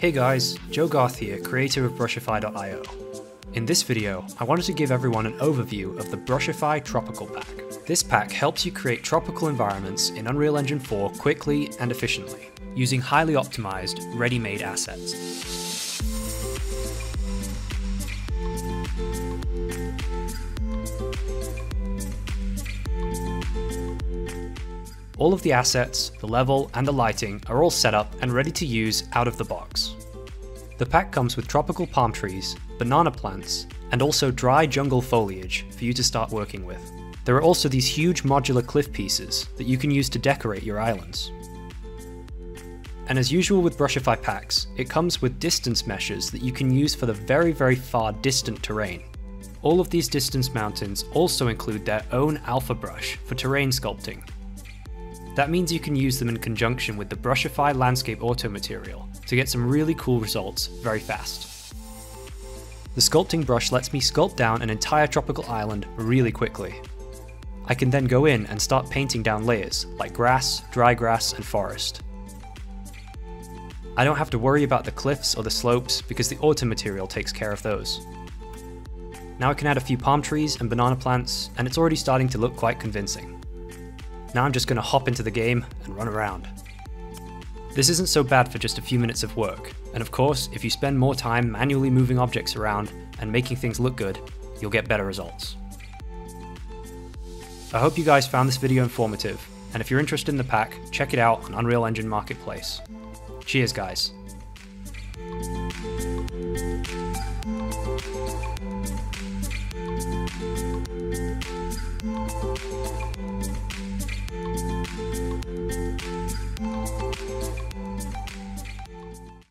Hey guys, Joe Garth here, creator of Brushify.io. In this video, I wanted to give everyone an overview of the Brushify Tropical Pack. This pack helps you create tropical environments in Unreal Engine 4 quickly and efficiently, using highly optimized, ready-made assets. All of the assets, the level, and the lighting are all set up and ready to use out of the box. The pack comes with tropical palm trees, banana plants, and also dry jungle foliage for you to start working with. There are also these huge modular cliff pieces that you can use to decorate your islands. And as usual with Brushify packs, it comes with distance meshes that you can use for the very very far distant terrain. All of these distance mountains also include their own alpha brush for terrain sculpting, that means you can use them in conjunction with the Brushify Landscape Auto material to get some really cool results very fast. The sculpting brush lets me sculpt down an entire tropical island really quickly. I can then go in and start painting down layers like grass, dry grass, and forest. I don't have to worry about the cliffs or the slopes because the auto material takes care of those. Now I can add a few palm trees and banana plants, and it's already starting to look quite convincing. Now I'm just going to hop into the game and run around. This isn't so bad for just a few minutes of work, and of course, if you spend more time manually moving objects around and making things look good, you'll get better results. I hope you guys found this video informative, and if you're interested in the pack, check it out on Unreal Engine Marketplace. Cheers guys.